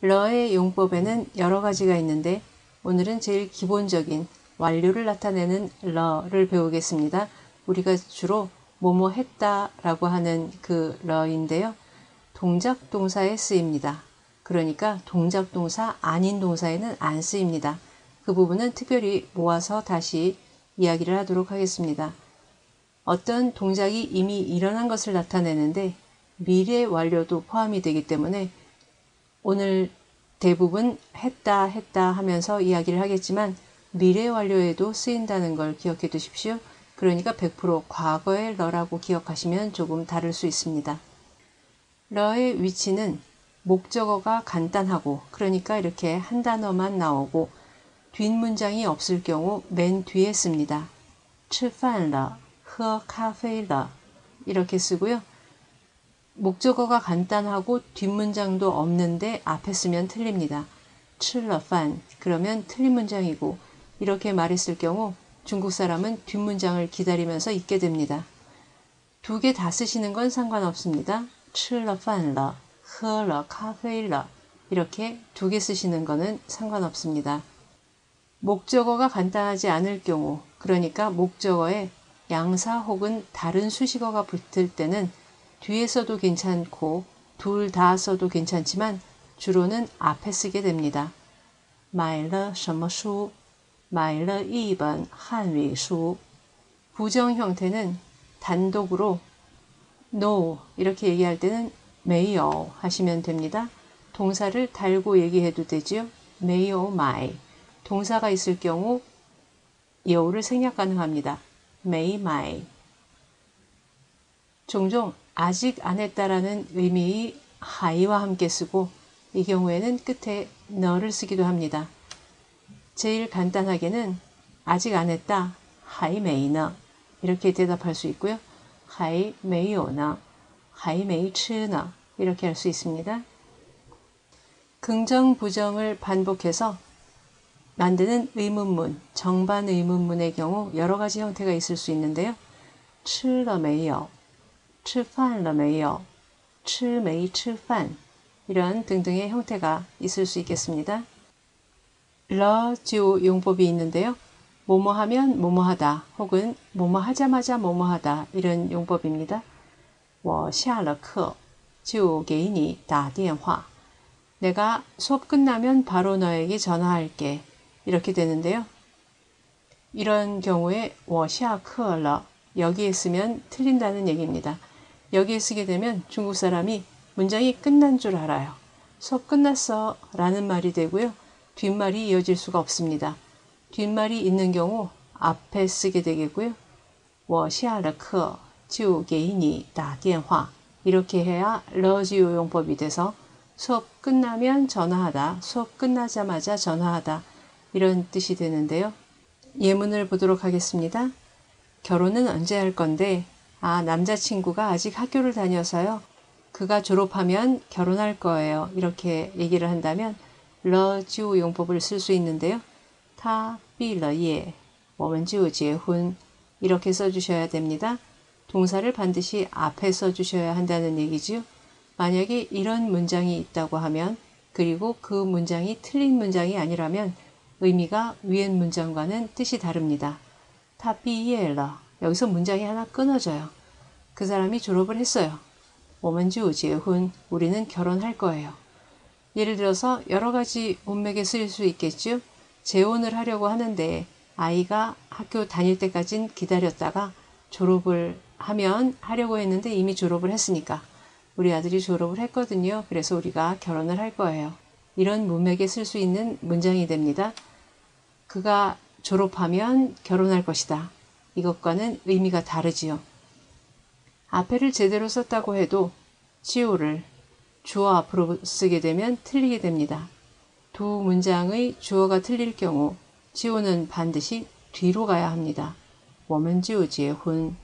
러의 용법에는 여러 가지가 있는데 오늘은 제일 기본적인 완료를 나타내는 러를 배우겠습니다. 우리가 주로 뭐뭐 했다 라고 하는 그 러인데요. 동작 동사에 쓰입니다. 그러니까 동작 동사 아닌 동사에는 안 쓰입니다. 그 부분은 특별히 모아서 다시 이야기를 하도록 하겠습니다. 어떤 동작이 이미 일어난 것을 나타내는데 미래 완료도 포함이 되기 때문에 오늘 대부분 했다 했다 하면서 이야기를 하겠지만 미래 완료에도 쓰인다는 걸 기억해 두십시오. 그러니까 100% 과거의 러라고 기억하시면 조금 다를 수 있습니다. 러의 위치는 목적어가 간단하고 그러니까 이렇게 한 단어만 나오고 뒷문장이 없을 경우 맨 뒤에 씁니다. 吃饭了,喝咖啡了 이렇게 쓰고요. 목적어가 간단하고 뒷문장도 없는데 앞에 쓰면 틀립니다. 칠러판 그러면 틀린 문장이고 이렇게 말했을 경우 중국 사람은 뒷문장을 기다리면서 읽게 됩니다. 두 개 다 쓰시는 건 상관없습니다. 칠러판러, 허러, 카페일러 이렇게 두 개 쓰시는 거는 상관없습니다. 목적어가 간단하지 않을 경우 그러니까 목적어에 양사 혹은 다른 수식어가 붙을 때는 뒤에 써도 괜찮고 둘 다 써도 괜찮지만 주로는 앞에 쓰게 됩니다. 买了什么书 买了一本汉语书 부정 형태는 단독으로 no 이렇게 얘기할 때는 没有 하시면 됩니다. 동사를 달고 얘기해도 되죠. 没有买 동사가 있을 경우 여우를 생략 가능합니다. 没买 종종 아직 안 했다라는 의미의 还와 함께 쓰고 이 경우에는 끝에 呢를 쓰기도 합니다. 제일 간단하게는 아직 안 했다 还没呢 이렇게 대답할 수 있고요. 还没有呢 还没吃呢 이렇게 할 수 있습니다. 긍정 부정을 반복해서 만드는 의문문, 정반 의문문의 경우 여러 가지 형태가 있을 수 있는데요. 吃了没有 吃饭了没有? 吃没吃饭? 이런 등등의 형태가 있을 수 있겠습니다. 러지오 용법이 있는데요. 뭐뭐 하면 뭐뭐 하다 혹은 뭐뭐 하자마자 뭐뭐 하다 이런 용법입니다. 我下了课就给你打电话. 내가 수업 끝나면 바로 너에게 전화할게. 이렇게 되는데요. 이런 경우에 我下课了 여기에 쓰면 틀린다는 얘기입니다. 여기에 쓰게 되면 중국 사람이 문장이 끝난 줄 알아요. 수업 끝났어 라는 말이 되고요. 뒷말이 이어질 수가 없습니다. 뒷말이 있는 경우 앞에 쓰게 되겠고요. 我下了课就给你打电话 이렇게 해야 러지오 용법이 돼서 수업 끝나면 전화하다, 수업 끝나자마자 전화하다 이런 뜻이 되는데요. 예문을 보도록 하겠습니다. 결혼은 언제 할 건데 아, 남자친구가 아직 학교를 다녀서요. 그가 졸업하면 결혼할 거예요. 이렇게 얘기를 한다면 러지우 용법을 쓸 수 있는데요. 타 삐러예 워먼지우지훈 이렇게 써주셔야 됩니다. 동사를 반드시 앞에 써주셔야 한다는 얘기지요. 만약에 이런 문장이 있다고 하면 그리고 그 문장이 틀린 문장이 아니라면 의미가 위엔 문장과는 뜻이 다릅니다. 타삐예러 여기서 문장이 하나 끊어져요. 그 사람이 졸업을 했어요. 我们就结婚 우리는 결혼할 거예요. 예를 들어서 여러 가지 문맥에 쓰일 수 있겠죠. 재혼을 하려고 하는데 아이가 학교 다닐 때까진 기다렸다가 졸업을 하면 하려고 했는데 이미 졸업을 했으니까 우리 아들이 졸업을 했거든요. 그래서 우리가 결혼을 할 거예요. 이런 문맥에 쓸 수 있는 문장이 됩니다. 그가 졸업하면 결혼할 것이다. 이것과는 의미가 다르지요. 앞에를 제대로 썼다고 해도 지오를 주어 앞으로 쓰게 되면 틀리게 됩니다. 두 문장의 주어가 틀릴 경우 지오는 반드시 뒤로 가야 합니다. 워먼지오지의 혼